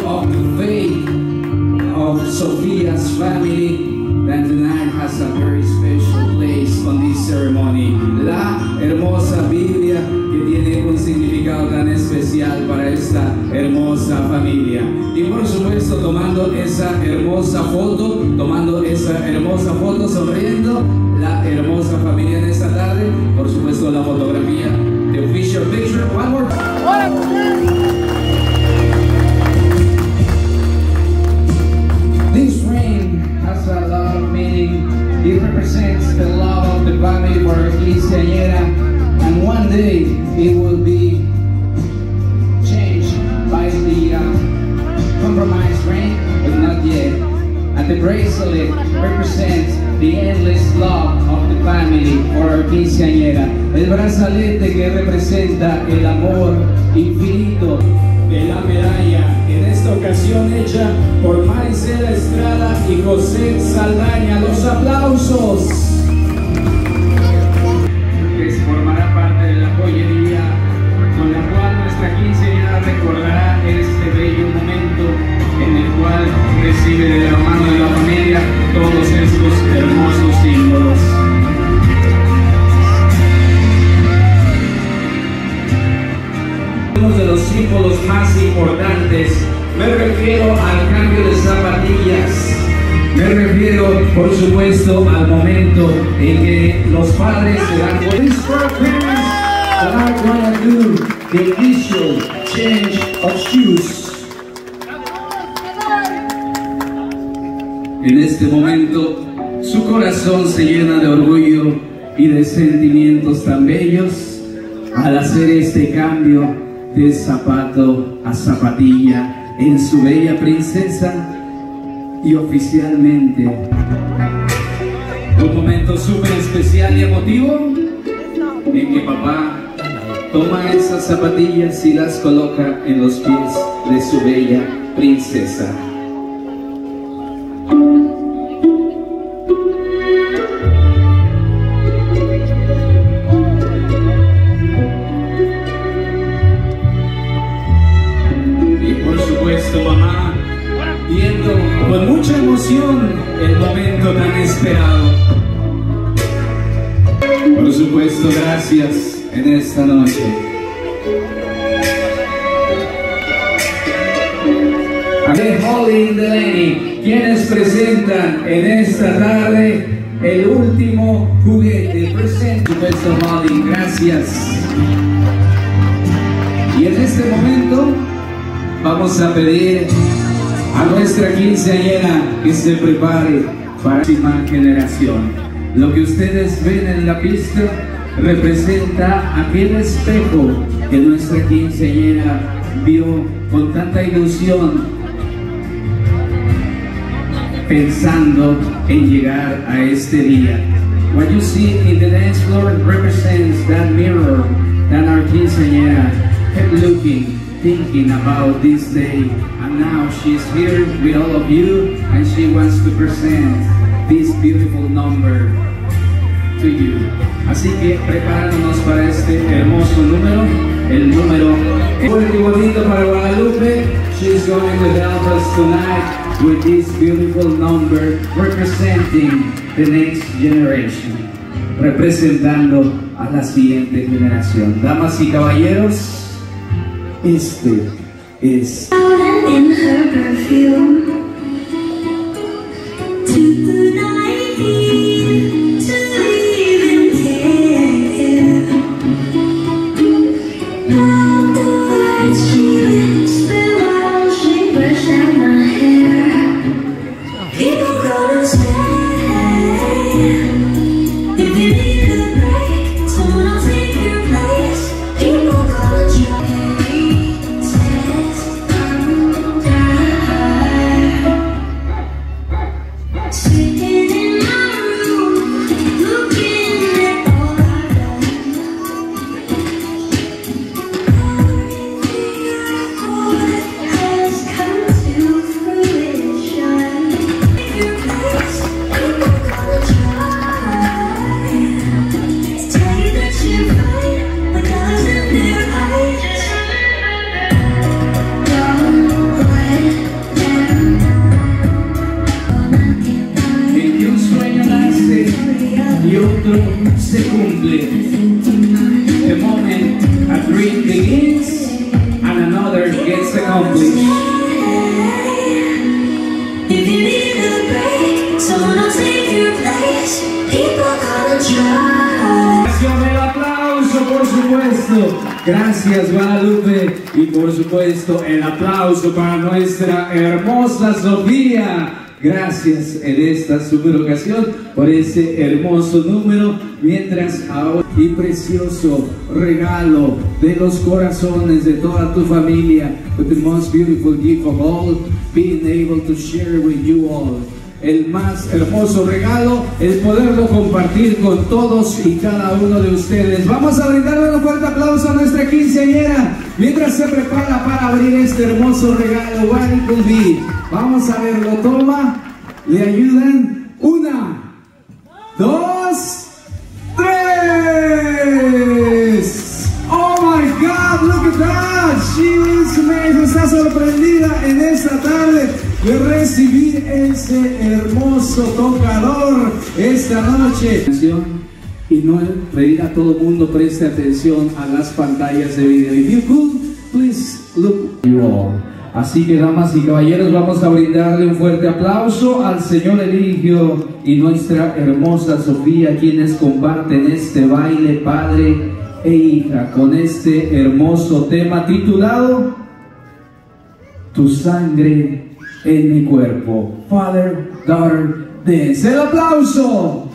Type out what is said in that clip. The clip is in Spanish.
of the faith of Sophia's family that tonight has a very special place on this ceremony. La hermosa Biblia que tiene un significado tan especial para esta hermosa familia. Y por supuesto tomando esa hermosa foto, tomando esa hermosa foto, sonriendo, la hermosa familia en esta tarde, por supuesto la fotografía, the official picture, one more. It represents the love of the family for our quinceañera, and one day it will be changed by the uh, compromise ring, but not yet. And the bracelet represents the endless love of the family for quinceañera. El brazalete que representa el amor infinito de la medalla, ocasión hecha por Maricela Estrada y José Saldaña. Los aplausos. Me refiero, por supuesto, al momento en que los padres se dan cuenta. Do the initial change of shoes. En este momento, su corazón se llena de orgullo y de sentimientos tan bellos al hacer este cambio de zapato a zapatilla en su bella princesa y oficialmente. Un momento súper especial y emotivo en que papá toma esas zapatillas y las coloca en los pies de su bella princesa. Emoción el momento tan esperado. Por supuesto, gracias en esta noche. De Holly y Delaney, quienes presentan en esta tarde el último juguete. Present, por supuesto, Holly, gracias. Y en este momento vamos a pedir a nuestra quinceañera que se prepare para la próxima generación. Lo que ustedes ven en la pista representa aquel espejo que nuestra quinceañera vio con tanta ilusión pensando en llegar a este día. What you see in the dance floor represents that mirror that our quinceañera kept looking, thinking about this day. And now she's here with all of you and she wants to present this beautiful number to you. Así que preparándonos para este hermoso número, el número fuerte y bonito para Guadalupe. She's going to help us tonight with this beautiful number representing the next generation, representando a la siguiente generación. Damas y caballeros, este is in her perfume tonight. Supuesto. Gracias, Guadalupe. Y por supuesto, el aplauso para nuestra hermosa Sofía. Gracias en esta super ocasión por ese hermoso número. Mientras ahora y precioso regalo de los corazones de toda tu familia, with the most beautiful gift of all, being able to share with you all el más hermoso regalo, el poderlo compartir con todos y cada uno de ustedes. Vamos a brindarle un fuerte aplauso a nuestra quinceañera mientras se prepara para abrir este hermoso regalo. Vamos a verlo, toma, le ayudan. Una, ese hermoso tocador esta noche. Y no pedir a todo mundo preste atención a las pantallas de video. If please look. Así que damas y caballeros, vamos a brindarle un fuerte aplauso al señor Eligio y nuestra hermosa Sofía, quienes comparten este baile padre e hija con este hermoso tema titulado Tu sangre en mi cuerpo. Father, daughter, dance. El aplauso.